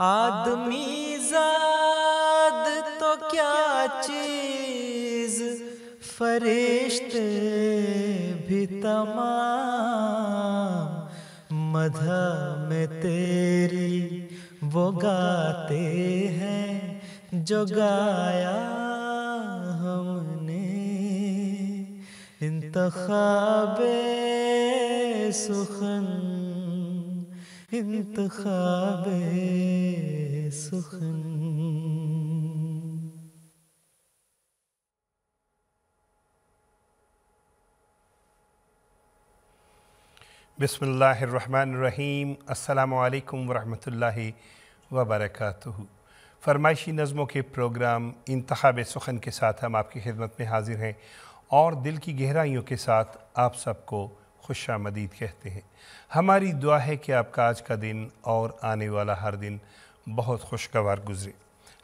आदमी जाद तो क्या चीज़? फरिश्ते भी तमाम। मधा में तेरी वो गाते हैं जो गाया हमने। इंतखाब सुखन इंतखाब सुखन। बिसमीम अल्लाम वरहमतुल्लाहि वबरकatuh फरमाइशी नज़मों के प्रोग्राम इंतखब सुखन के साथ हम आपकी खिदमत में हाजिर हैं और दिल की गहराइयों के साथ आप सबको खुश आमदीद कहते हैं। हमारी दुआ है कि आपका आज का दिन और आने वाला हर दिन बहुत खुशगवार गुजरे।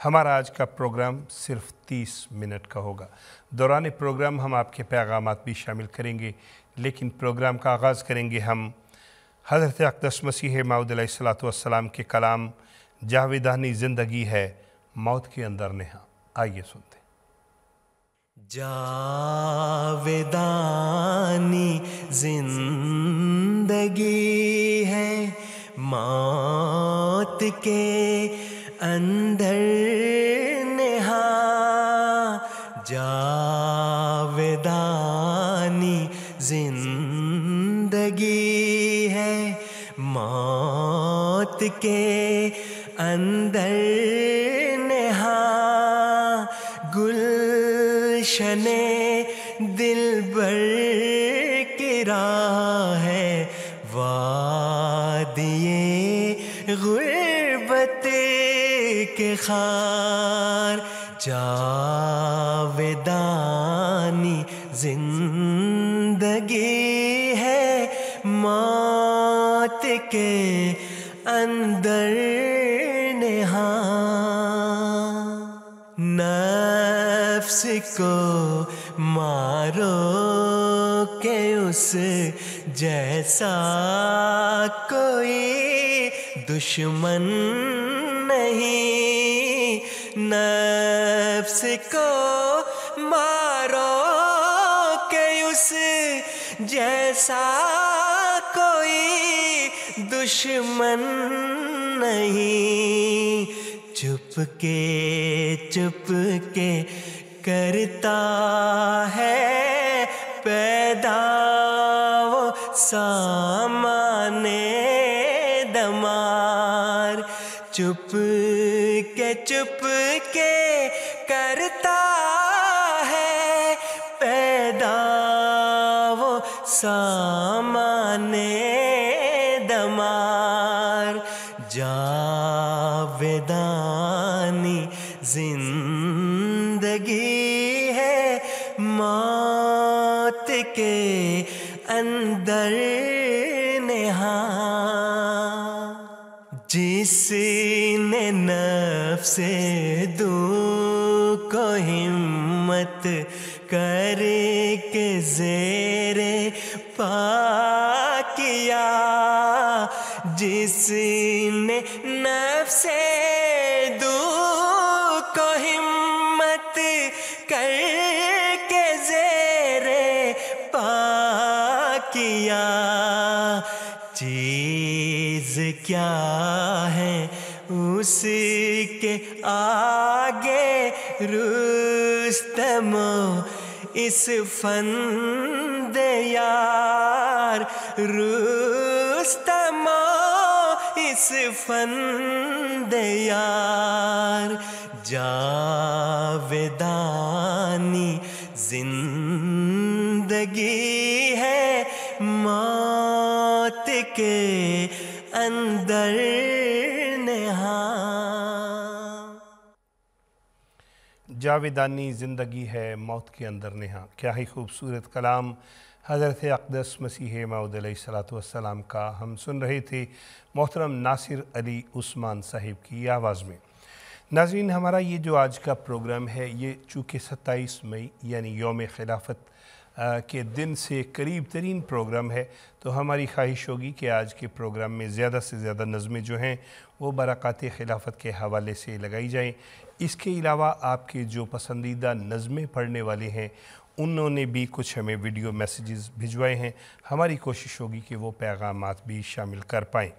हमारा आज का प्रोग्राम सिर्फ़ 30 मिनट का होगा। दौरान प्रोग्राम हम आपके पैगाम भी शामिल करेंगे, लेकिन प्रोग्राम का आगाज़ करेंगे हम हज़रत अकदस मसीह माउदलाम के कलाम, जावेदानी ज़िंदगी है, मौत के अंदर नेहा। आइए सुनते जावेदानी ज़िंदगी है मौत के अंदर नेहा। जावेदानी ज़िंदगी है मौत के अंदर नेहा। गुलशने दिल बर की राह है। वादिए गुर्बत के खार, जावेदानी ज़िंदगी है मात के नफ्स को मारो के उस जैसा कोई दुश्मन नहीं। नफ्स को मारो के उस जैसा कोई दुश्मन नहीं। चुप के चुप के करता है पैदा वो सामाने दमार। चुप के चुप के करता है पैदा वो सामाने हिम्मत करके जेरे पा किया जिसने नफ्से दू को हिम्मत करके जेरे पा किया चीज़ क्या है उसके आगे रुस्तमो इस फंद यार रुस्तमो इस फंद यार जावेदानी ज़िंदगी है मौत के अंदर। जावेदानी ज़िंदगी है मौत के अंदर नेहा। क्या ही खूबसूरत कलाम। हज़रत अकदस मसीह माउदलाम का हम सुन रहे थे मोहतरम नासिर अली उस्मान साहिब की आवाज़ में। नाजरीन, हमारा ये जो आज का प्रोग्राम है, ये चूँकि 27 मई, यानी योम खिलाफत के दिन से करीब तरीन प्रोग्राम है तो हमारी ख्वाहिश होगी कि आज के प्रोग्राम में ज़्यादा से ज़्यादा नज़में जो हैं, वो बरक़ात खिलाफत के हवाले से लगाई जाएँ। इसके अलावा आपके जो पसंदीदा नज़में पढ़ने वाले हैं, उन्होंने भी कुछ हमें वीडियो मैसेजेस भिजवाए हैं। हमारी कोशिश होगी कि वो पैगाम भी शामिल कर पाएँ।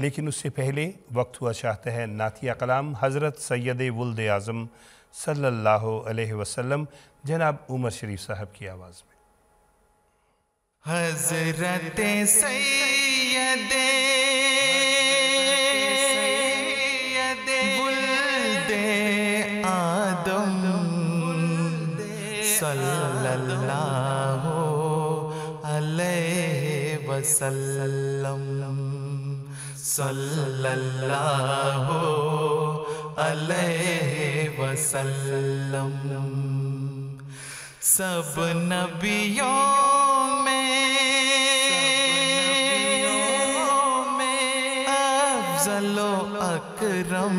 लेकिन उससे पहले वक्त हुआ चाहता है नातिया कलाम हज़रत सैद वुल्द आज़म सल्लल्लाहु अलैहि जनाब उमर शरीफ साहब की आवाज़ में। हज़रत सैयद सल्लल्लाहु अलैहि वसल्लम। सल्लल्लाहु अलैहि वसल्लम। सब नबियों में अफजलो अकरम।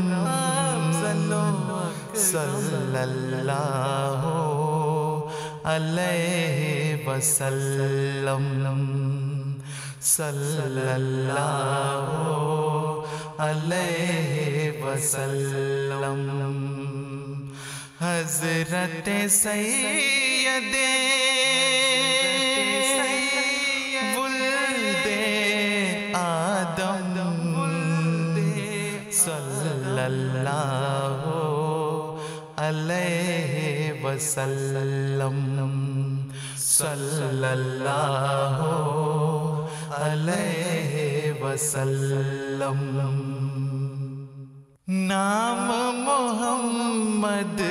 सल्लल्लाहु अलैहि वसल्लम सल्लल्लाहु अलैहि वसल्लम। हज़रत सैयद वुल्दे आदम सल्लल्लाहु अलैहि वसल्लम सल्लल्लाहु अलैहि वसल्लम नाम मोहम्मद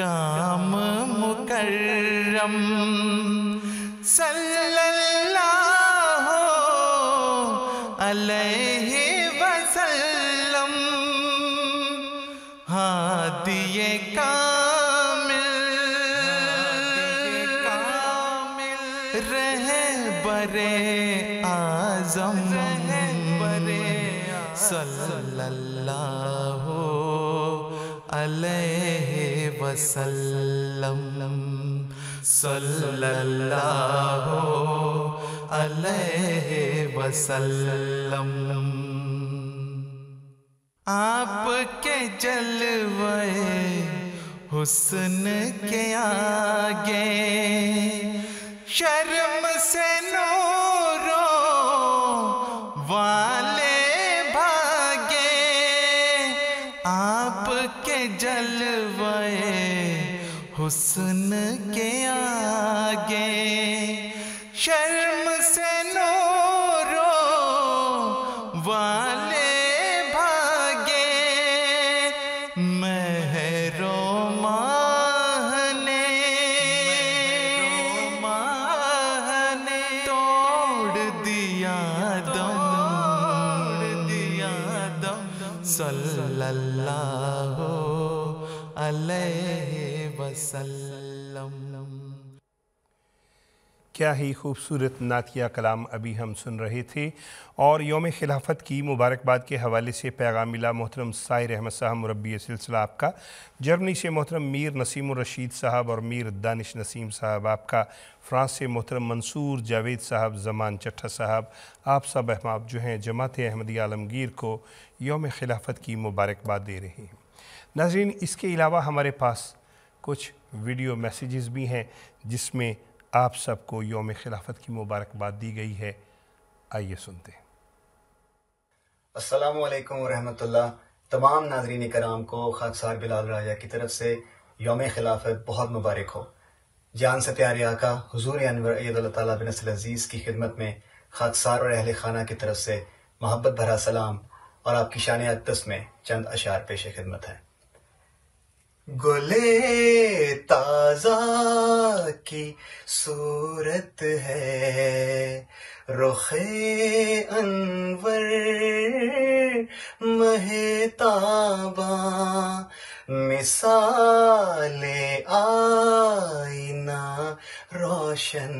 काम मुकर्रम सल्लल्लाहु वसल्लम सल्लल्लाहु अलैहि वसल्लम। आपके जलवे हुस्न के आगे शर्म से नूरो वसल्लम। क्या ही खूबसूरत नातिया कलाम अभी हम सुन रहे थे और योम खिलाफत की मुबारकबाद के हवाले से पैगाम मिला मोहतरम साहिर अहमद साहब मुरबी सिलसिला आपका। जर्मनी से मोहतरम मीर नसीम रशीद साहब और मीर दानिश नसीम साहब आपका। फ्रांस से मोहतरम मंसूर जावेद साहब, जमान चट्ठा साहब, आप सब अहबाब जो हैं जमात अहमदी आलमगीर को योम खिलाफत की मुबारकबाद दे रहे हैं। नाजरीन, इसके अलावा हमारे पास कुछ वीडियो मैसेजेस भी हैं, जिसमें आप सबको योम खिलाफत की मुबारकबाद दी गई है। आइए सुनते हैं। असलकम वरहमतुल्लाह। तमाम नाजरीन कराम को खाकसार बिलाल राजा की तरफ़ से योम खिलाफत बहुत मुबारक हो। जान से प्यारे आका, हुजूर अनवर ईद बिन अज़ीज़ की खिदमत में खाकसार और अहल खाना की तरफ़ से मोहब्बत भरा सलाम और आपकी शान अकदस में चंद अशार पेश खिदमत है। गुले ताज़ा की सूरत है। रुखे अनवर महताबा मिसाले आईना रोशन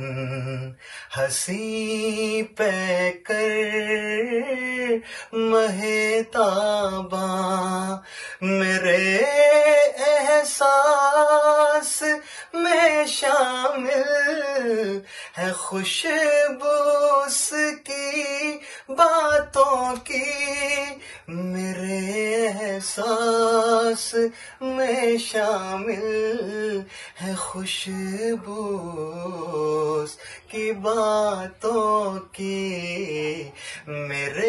हसी पे पैकर महताबा मेरे एहसास में शामिल है खुशबू उसकी, बातों की। मेरे एहसास में शामिल है खुशबू की बातों की। मेरे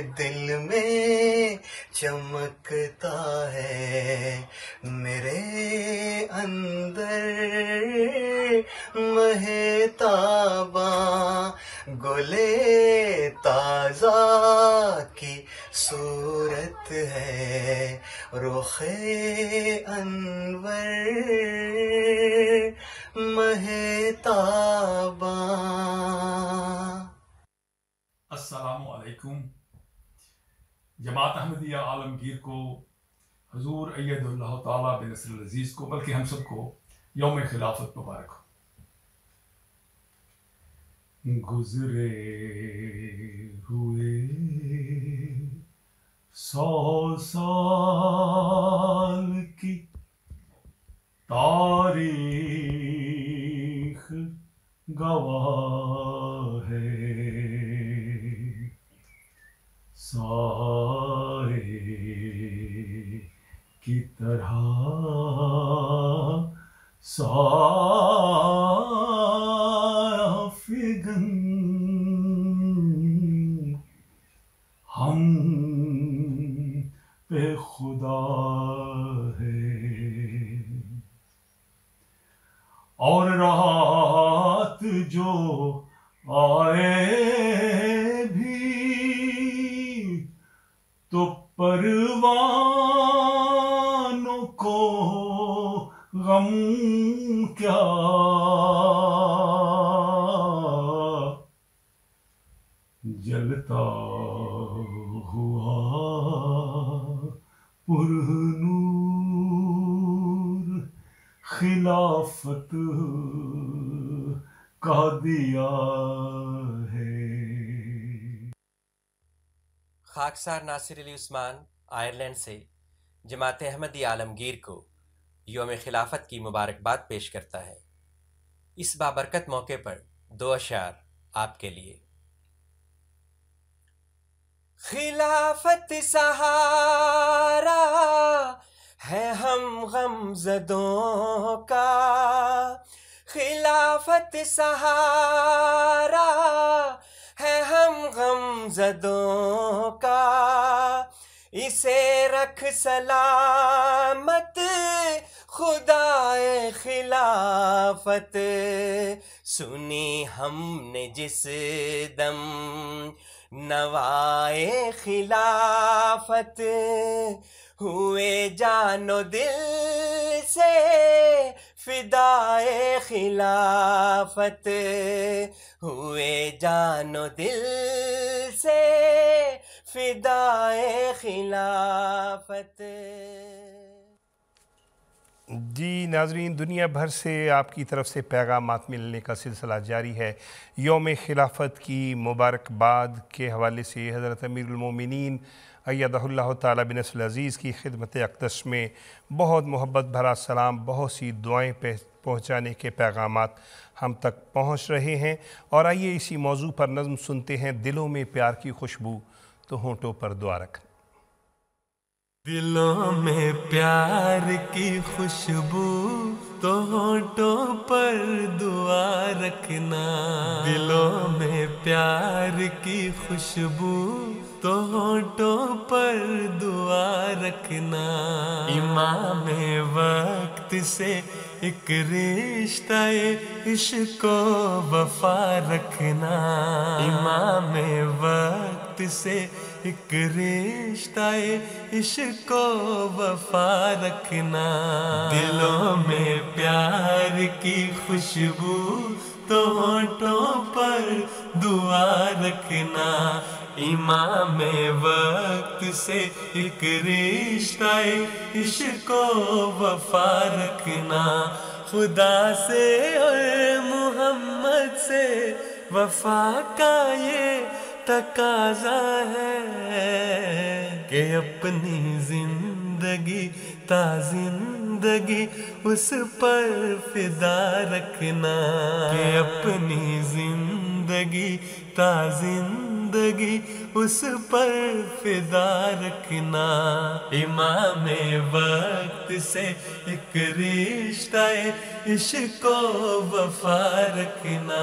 दिल में चमकता है मेरे अंदर महताबा गोले ताज़ा की सूरत है रुखे अनवर महताबा। असलकुम जमात अहमदिया आलमगीर को हजूर अयदुल्लाह ताला अज़ीज़ को, बल्कि हम सबको योम खिलाफत मुबारक हो। गुजरे हुए सौ साल की तारीख गवाह है। साए की तरह पुरनूर खिलाफत का दिया है। खाकसार नासिर अली उस्मान, आयरलैंड से जमात अहमदी आलमगीर को योम खिलाफत की मुबारकबाद पेश करता है। इस बाबरकत मौके पर दो अशार आपके लिए खिलाफत सहारा है हम गमजदों का। खिलाफत सहारा है हम गमजदों का। इसे रख सलामत खुदाए खिलाफत। सुनी हमने जिस दम, नवाए खिलाफत, हुए जानो दिल से फिदाए खिलाफत, हुए जानो दिल से फिदाए खिलाफत। जी, नाजरीन, दुनिया भर से आपकी तरफ़ से पैगाम मिलने का सिलसिला जारी है। योम खिलाफत की मुबारकबाद के हवाले से हज़रत अमीरमिन अयदल्ला तबिन अज़ीज़ की खिदमत अकदस में बहुत मोहब्बत भरा सलाम, बहुत सी दुआएँ पहुँचाने के पैगाम हम तक पहुँच रहे हैं। और आइए इसी मौजू पर नज़म सुनते हैं दिलों में प्यार की खुशबू तो होंठों पर दुआ रखना दिलों में प्यार की खुशबू तो होठों पर दुआ रखना। दिलों में प्यार की खुशबू तो होठों पर दुआ रखना। इमाम वक्त से एक रिश्ता इश्क वफा रखना। इमाम वक्त से एक रिश्ता इश्क वफा रखना। दिलों में प्यार की खुशबू तो होठों पर दुआ रखना। इमाम वक्त से एक रिश्ता इश्क वफा रखना। खुदा से और मोहम्मद से वफा का ये तकाजा है कि अपनी ज़िंदगी ता ज़िंदगी उस पर फिदा रखना। कि अपनी ज़िंदगी ता ज़िंदगी उस पर फिदा रखना। इमाम वक्त से एक रिश्ता इश्क वफा रखना।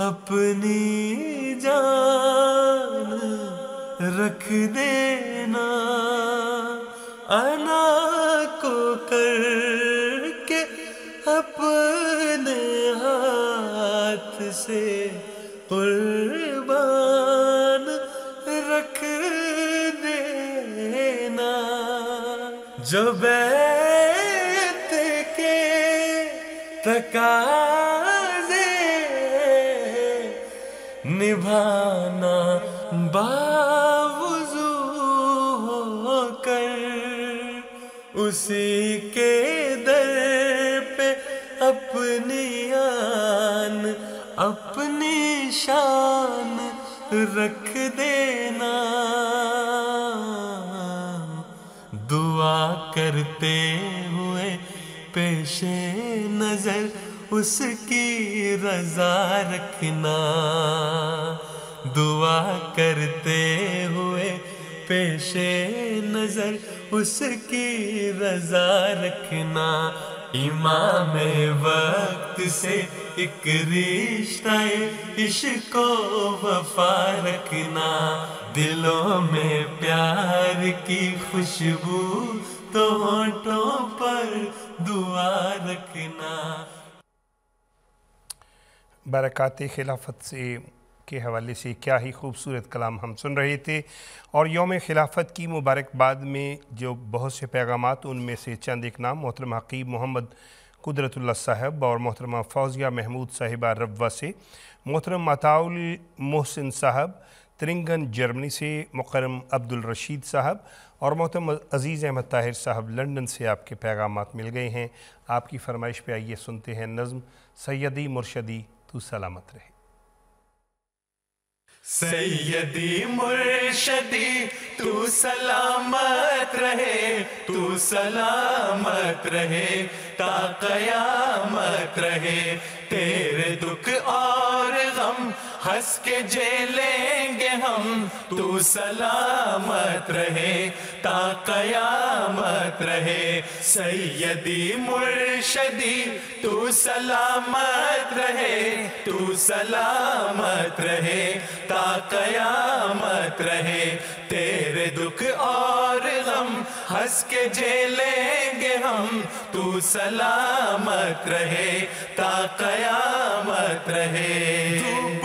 अपनी जान निभाना बावजू होकर उसी उसकी रजा रखना। दुआ करते हुए पेशे नज़र उसकी रजा रखना। इमाम वक्त से एक रिश्ता इश्क वफा रखना। दिलों में प्यार की खुशबू तो पर दुआ रखना। बरक़ात खिलाफत से के हवाले से क्या ही खूबसूरत कलाम हम सुन रहे थे। और योम खिलाफत की मुबारकबाद में जो बहुत से पैगाम उनमें से चंद एक नाम, मोहतरम हकीब मोहम्मद कुदरतुल्ला साहब और मोहतरमा फौजिया महमूद साहिबा रब्वा से, मोहतरम अताउल मोहसिन साहब, त्रिंगन जर्मनी से मुकरम अब्दुल रशीद साहब और मोहतरम अज़ीज़ अहमद ताहिर साहब लंदन से आपके पैगाम मिल गए हैं। आपकी फरमाइश पे आइए सुनते हैं नज़म सैदी मुर्शदी तू सलामत रहे। सैयदी मुर्शदी, तू सलामत रहे, तू सलामत रहे, ता कयामत रहे, तेरे दुख हंस के जेलेंगे हम, तू सलामत रहे, ता कयामत रहे। सैयदी मुर्शदी, तू सलामत रहे, तू सलामत रहे, ता कयामत रहे। तेरे दुख और गम, हंस के झेलेंगे हम, तू सलामत रहे, ता कयामत रहे।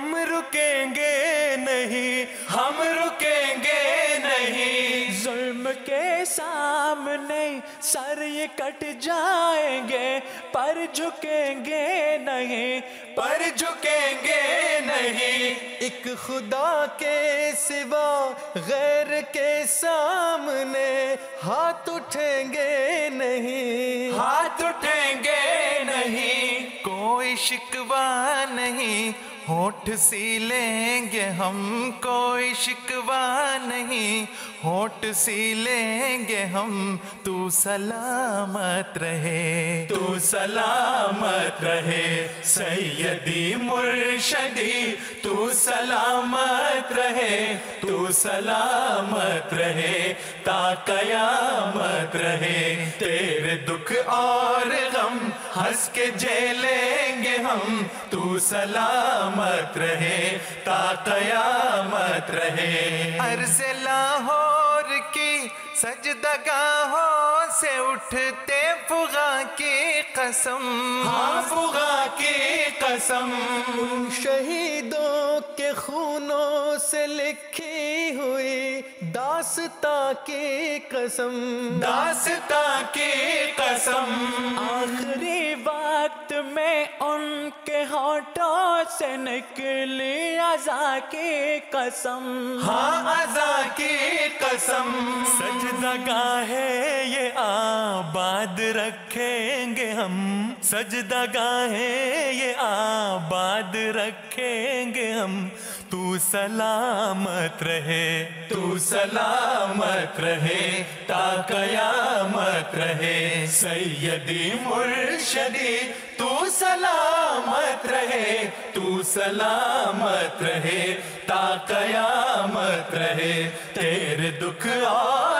हम रुकेंगे नहीं, हम रुकेंगे नहीं। जुल्म के सामने सर ये कट जाएँगे, पर झुकेंगे नहीं, पर झुकेंगे नहीं। एक खुदा के सिवा गैर के सामने हाथ उठेंगे नहीं। हाथ उठेंगे नहीं, कोई शिकवा नहीं होठ सी लेंगे हम, कोई शिकवा नहीं। होठ सी लेंगे हम, तू सलामत रहे। तू सलामत रहे, सैयदी मुर्शदी। तू सलामत रहे, तू सलामत रहे, ता कयामत रहे। तेरे दुख और गम हंस के जेलेंगे हम तू सलामत रहे ताकयामत रहे। अर्ज़ लाहौर की सजदगाहों से उठते फुगा की कसम। हाँ फुगा की कसम। शहीदों के खूनों से लिखी हुई दासता की कसम। दासता की कसम। आखिरी वक्त में उनके होठों से निकली अजा की कसम। हाँ अजा की कसम। सजदा है ये आबाद रखेंगे हम। सजदा है ये आबाद रखेंगे हम। तू सलामत रहे, तू सलामत रहे, ता कयामत रहे। सैयदी मुर्शदी, तू सलामत रहे, तू सलामत रहे, ता कयामत रहे। तेरे दुख और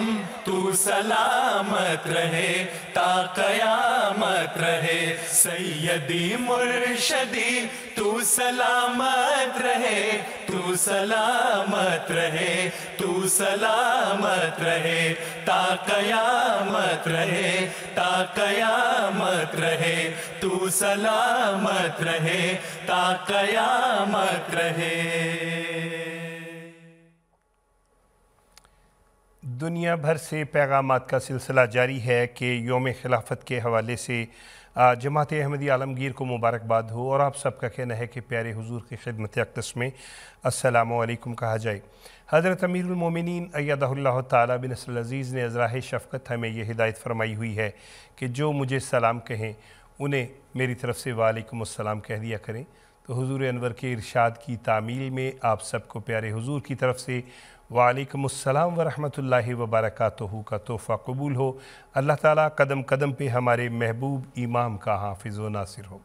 हम तू सलामत रहे, ता कयामत रहे। सैयदी मुर्शदी, तू सलामत रहे, तू सलामत रहे, तू सलामत रहे। ता कयामत रहे, ता कयामत रहे, तू सलामत रहे, ता कयामत रहे। दुनिया भर से पैगाम का सिलसिला जारी है कि योम खिलाफत के हवाले से जमात अहमदी आलमगीर को मुबारकबाद हो और आप सबका कहना है कि प्यारे हुजूर की खिदमत अकदस में असलकुम कहा जाए। हज़रत अमीरमिन अयदल्ला अज़ीज़ ने अजराह शफ़क़त हमें यह हिदायत फरमाई हुई है कि जो मुझे सलाम कहें, उन्हें मेरी तरफ़ से वालेकुम अस्सलाम कह दिया करें। तो हुजूर अनवर के इरशाद की तामील में आप सबको प्यारे हुजूर की तरफ़ से वालेकुम अस्सलाम व रहमतुल्लाहि व बरकातहू का तोहफ़ा कबूल हो। अल्लाह ताला कदम कदम पे हमारे महबूब इमाम का हाफिज व नासिर हो।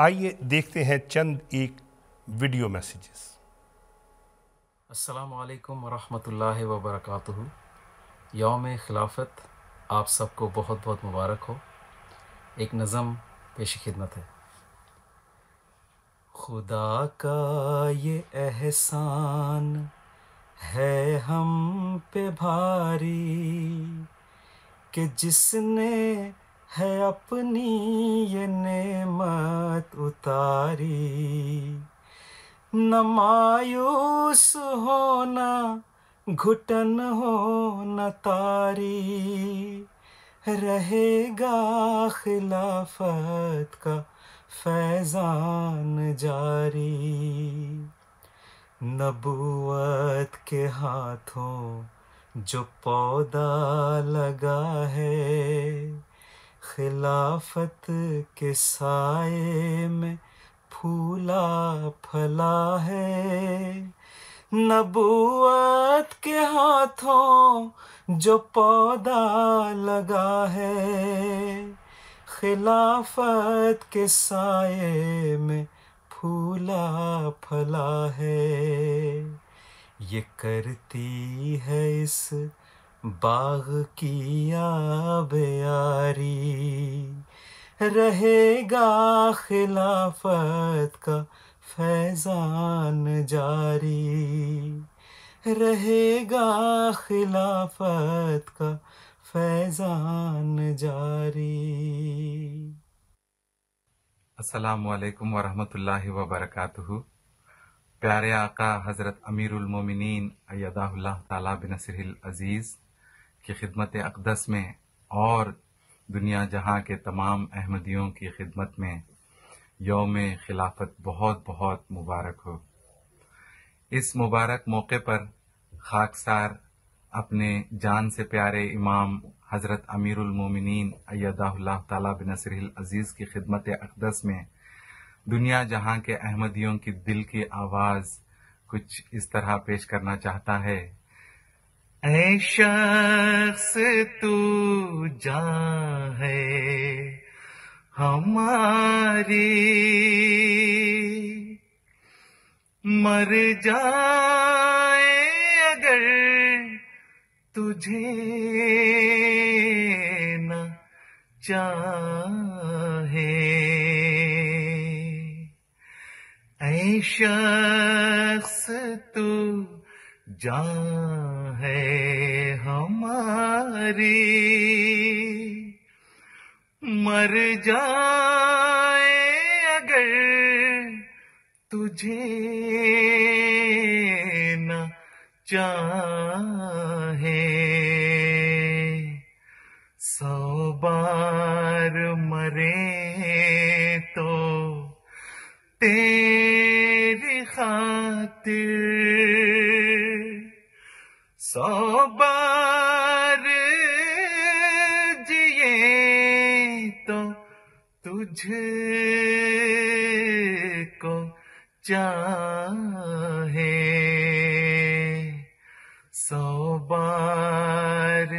आइए देखते हैं चंद एक वीडियो मैसेजेस। अस्सलाम वरहमतुल्लाहि व बरकातहू यौम खिलाफत आप सबको बहुत बहुत मुबारक हो। एक नज़म पेश खिदमत है। खुदा का ये एहसान है हम पे भारी कि जिसने है अपनी ये नेमत उतारी। न मायूस होना, घुटन हो न तारी, रहेगा खिलाफत का फैजान जारी। नबूवत के हाथों जो पौधा लगा है, खिलाफत के साए में फूला फला है। नबूवत के हाथों जो पौधा लगा है, खिलाफत के साए में फूला फला है, ये करती है इस बाग की आबियारी। रहेगा खिलाफत का फैजान जारी। रहेगा खिलाफत का फैजान जारी। असलकम वरहमतुल्लाहि वबरकातुहु प्यारे आका हज़रत मोमिनीन अयदाहुल्लाह ताला अज़ीज़, की खिदमत अक़दस में और दुनिया जहाँ के तमाम अहमदियों की खिदमत में यौम खिलाफत बहुत बहुत मुबारक हो। इस मुबारक मौके पर खाकसार अपने जान से प्यारे इमाम हज़रत अमीरुलमोमिनीन अयदाहुल्लाह ताला बिन नसरिल अज़ीज़ की खिदमत अकदस में, दुनिया जहाँ के अहमदियों की दिल की आवाज़ कुछ इस तरह पेश करना चाहता है, ऐ शख्स, तू जा है हमारी, मर जाए अगर तुझे चाहे। ऐ शख्स तू जा है हमारी मर जाए अगर तुझे न चाहे। बार मरे तो तेरी खातिर सौ बार जिए तो तुझे को चाहे सौ बार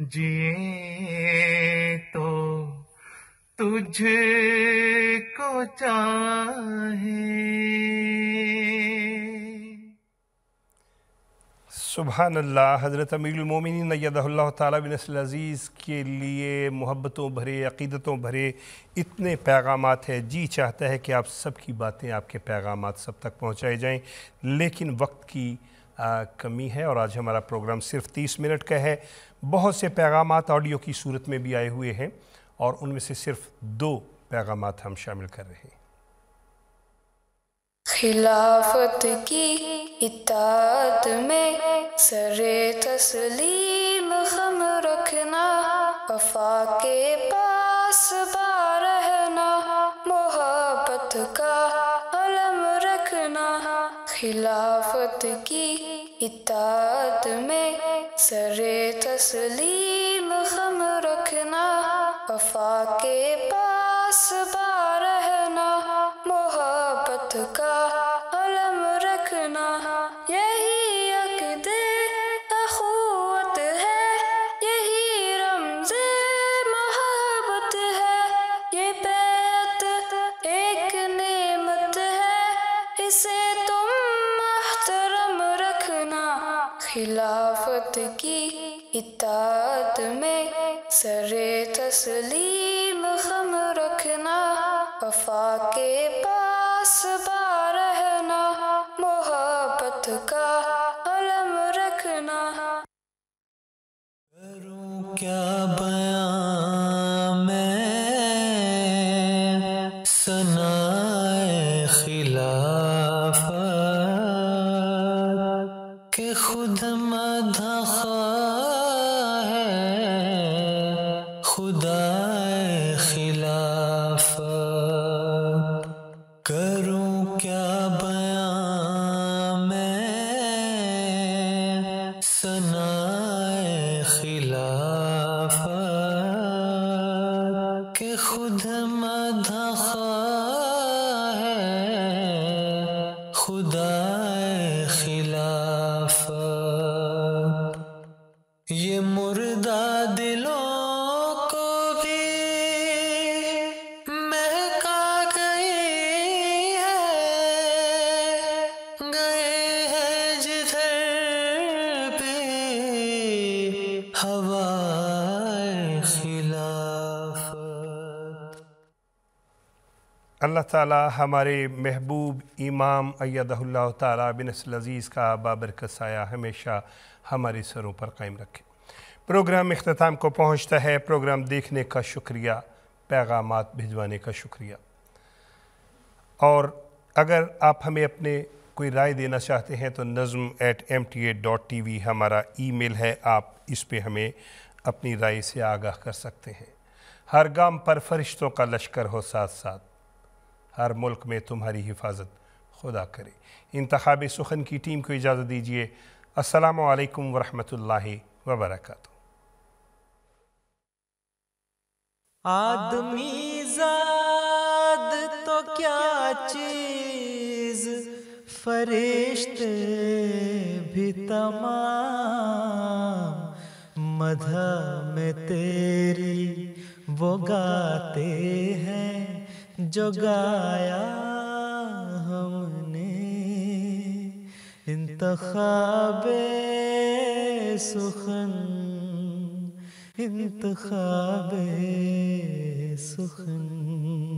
जिए तुझको चाहे। सुबहान अल्लाह हज़रत अमीरमिन अज़ीज़ के लिए मोहब्बतों भरे अकीदतों भरे इतने पैगाम हैं। जी चाहता है कि आप सब की बातें आपके पैगाम सब तक पहुँचाए जाएँ लेकिन वक्त की आ, कमी है और आज हमारा प्रोग्राम सिर्फ़ तीस मिनट का है। बहुत से पैगाम ऑडियो की सूरत में भी आए हुए हैं। और उनमें से सिर्फ़ दो पैगाम हम शामिल कर रहे हैं। खिलाफत की इतात में सरे तस्लीम खम रखना, वफा के पास बा रहना, मोहब्बत का अलम रखना। खिलाफत की इतात में सरे तस्लीम वफा के पास बा रहना मोहब्बत का अलम रखना। यही अकदे अखुवत है, यही रमज़े मोहब्बत है। ये बैत एक नेमत है, इसे तुम महतरम रखना। खिलाफत की इतात में सरे तस्लीम खम रखना वफा के पास बा मदखा है खुदाए अल्लाह ताला हमारे महबूब इमाम अयदल्ला ताला बिन अज़ीज़ का बाबरकत साया हमेशा हमारे सरों पर कायम रखे। प्रोग्राम अख्ताम को पहुँचता है, प्रोग्राम देखने का शुक्रिया पैगाम भिजवाने का शुक्रिया। और अगर आप हमें अपने कोई राय देना चाहते हैं तो Nazam at M T A dot T V हमारा ई मेल है, आप इस पर हमें अपनी राय से आगाह कर सकते हैं। हर गाम पर फरिश्तों का लश्कर हो साथ साथ हर मुल्क में तुम्हारी हिफाजत खुदा करे। इंतखाब सुखन की टीम को इजाज़त दीजिए। असलकम वरहमल वबरकू आदमी जाद तो क्या चीज़? फरिश्ते भी तमाम। मधा में तेरी वो गाते हैं। जो गाया हमने इंतखाबे सुखन इंतखाबे सुखन।